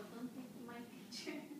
Don't take my picture.